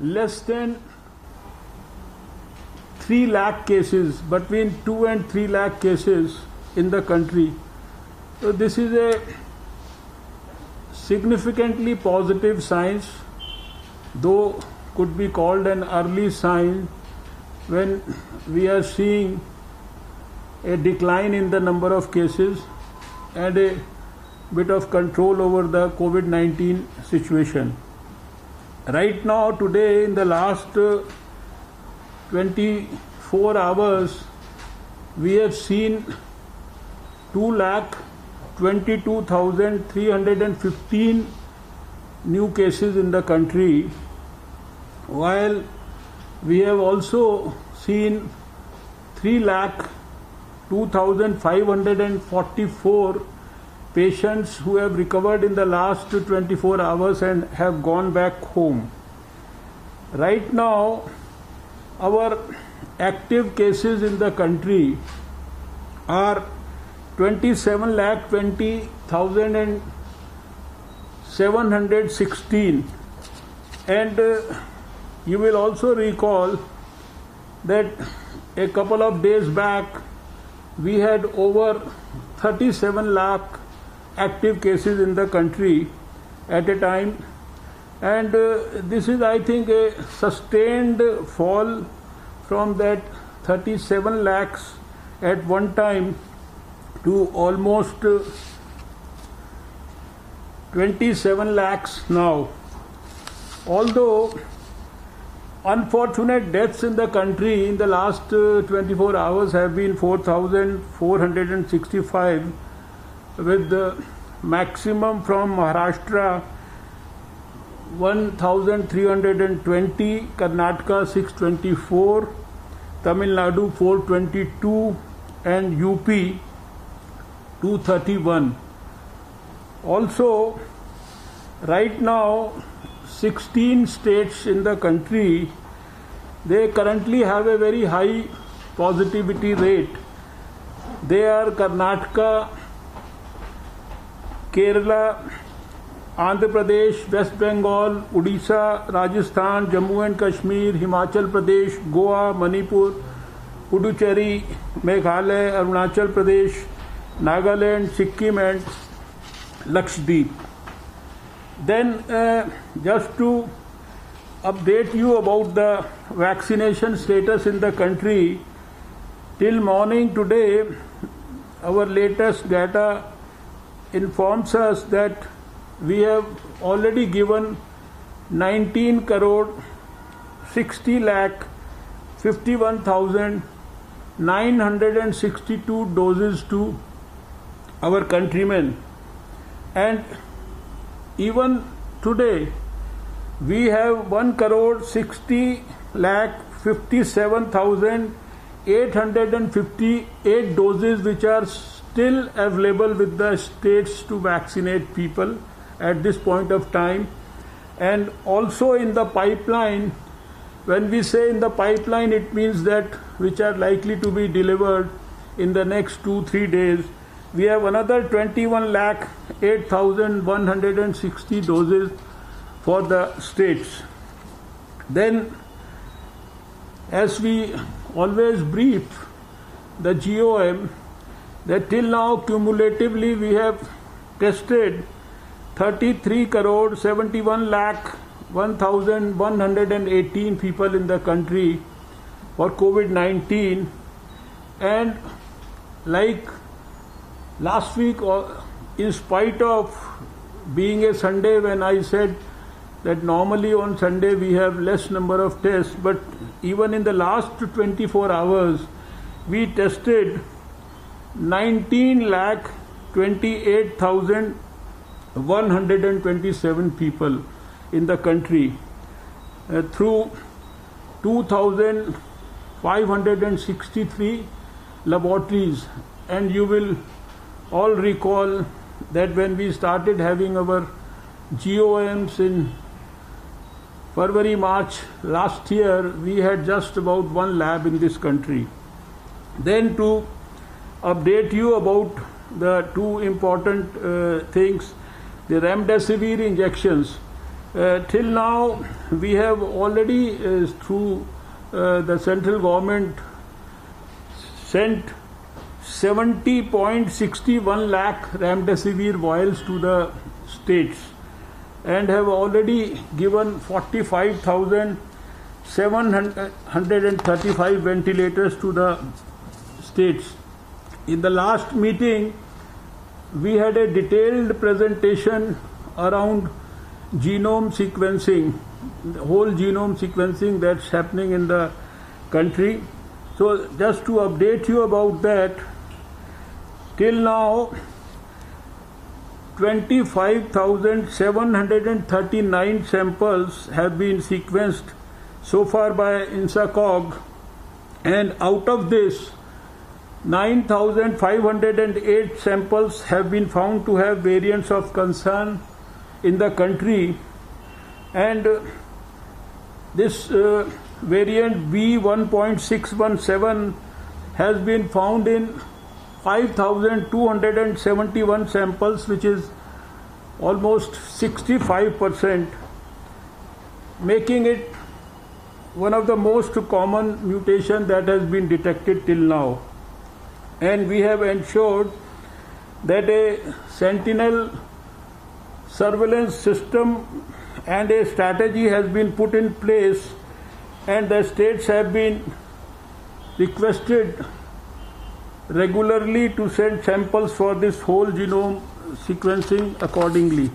less than 3 lakh cases, between 2 and 3 lakh cases in the country. So, this is a significantly positive signs, though could be called an early sign when we are seeing a decline in the number of cases and a bit of control over the COVID 19 situation. Right now, today, in the last uh, 24 hours, we have seen 2 lakh 22,315 new cases in the country, while we have also seen 3 lakh 2,544 patients who have recovered in the last 24 hours and have gone back home. Right now, our active cases in the country are 27 lakh 20,000 and 716 and uh, you will also recall that a couple of days back we had over 37 lakh active cases in the country at a time. And uh, this is i think a sustained fall from that 37 lakhs at one time to almost uh, 27 lakhs now. Although unfortunate deaths in the country in the last uh, 24 hours have been 4,465, with the maximum from Maharashtra 1,320, Karnataka 624, Tamil Nadu 422, and UP 231. Also, right now 16 states in the country they currently have a very high positivity rate they are karnataka Kerala, Andhra Pradesh, west Bengal, Orissa, Rajasthan, Jammu and Kashmir, Himachal Pradesh, Goa, Manipur, Puducherry, Meghalaya, Arunachal Pradesh, Nagaland, Sikkim and Lakshadweep. Then just to update you about the vaccination status in the country till morning today our latest data informs us that we have already given 19 crore 60 lakh 51,962 doses to our countrymen. And even today we have 1 crore 60 lakh 57,858 doses which are still available with the states to vaccinate people at this point of time. And also in the pipeline when we say in the pipeline it means that which are likely to be delivered in the next 2 3 days we have another 21 lakh 8160 doses for the states. Then as we always brief the GOM that till now cumulatively we have tested 33 crore 71 lakh 1118 people in the country for COVID 19 and like last week, uh, in spite of being a Sunday, when I said that normally on Sunday we have less number of tests, but even in the last 24 hours, we tested 19 lakh 28,127 people in the country uh, through 2,563 laboratories, and you will all recall that when we started having our GOMs in February, March last year, we had just about one lab in this country. Then, to update you about the two important uh, things the remdesivir injections. Uh, till now, we have already, uh, through uh, the central government, sent 70.61 lakh remdesivir vials to the states and have already given 45,735 ventilators to the states. In the last meeting, we had a detailed presentation around genome sequencing, the whole genome sequencing that's happening in the country. So, just to update you about that, till now, 25,739 samples have been sequenced so far by INSACOG, and out of this, 9,508 samples have been found to have variants of concern in the country, and this uh, variant B1.617 has been found in 5,271 samples, which is almost 65%, making it one of the most common mutation that has been detected till now. And we have ensured that a sentinel surveillance system and a strategy has been put in place and the states have been requested regularly to send samples for this whole genome sequencing accordingly.